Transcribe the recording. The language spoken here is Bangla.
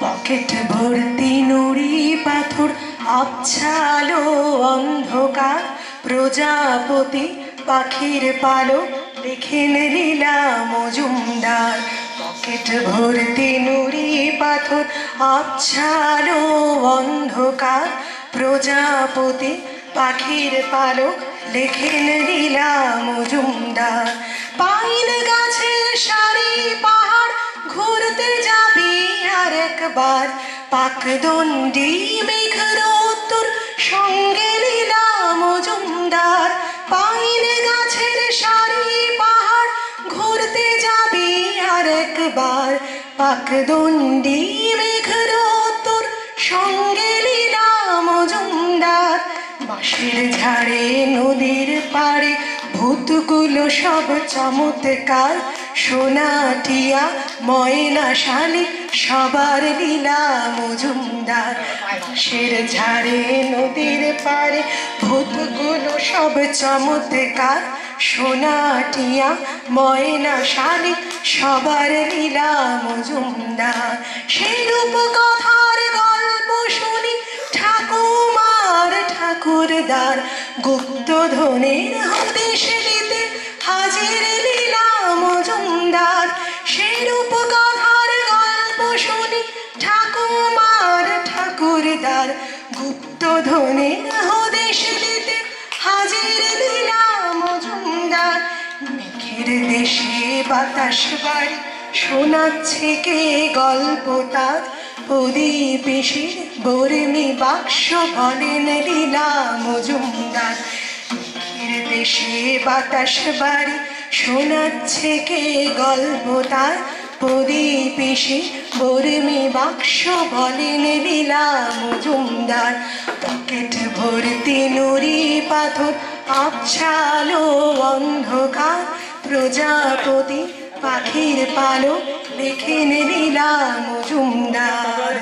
পকেট ভর্তি নুড়ি পাথর, আবছালো অন্ধকার, প্রজাপতি পাখির পালো দেখেন লীলা মজুমদার। পকেট ভর্তি নুড়ি পাথর, আবছালো অন্ধকার প্রজাপতি পাখির পালো লেখেন লীলা মজুমদার পাইন গাছের সারি পাহাড়, ঘুরতে যাবি আর একবার পাকদণ্ডী মেঘর উত্তর সঙ্গে লীলা মজুমদার পাইন গাছের সারি পাহাড়, ঘুরতে যাবি আর একবার পাকদণ্ডী বাঁশের ঝাড়ে, নদীর পাড়ে, ভূতগুলো সব চমৎকার। সোনাটিয়া ময়না, শালি, সবার লীলা মজুমদার। বাঁশের ঝাড়ে, নদীর পাড়ে, ভূতগুলো সব চমৎকার। সোনাটিয়া ময়না, শালি, সবার লীলা মজুমদার। ঠাকুরদার গুপ্ত ধনের হদিশ দিতে হাজির লীলা মজুমদার সেই রূপকথার গল্প শুনি ঠাকুমার ঠাকুরদার। গুপ্ত ধনের হদিশ দিতে হাজির লীলা মজুমদার মেঘের দেশে বাতাস বাড়ি শোনাচ্ছে কে গল্প তার? প্রদীপেশে বর্মী বাক্স বলেন লীলা মজুমদার। দেশে বাতাস বাড়ি, শোনাচ্ছে কে গল্প তার। প্রদীপেশে বর্মী বাক্স বলেন লীলা মজুমদার। পকেট ভর্তি নুড়ি পাথর, আবছালো অন্ধকার। প্রজাপতি পাখির পালো লেখেন লীলা মজুমদার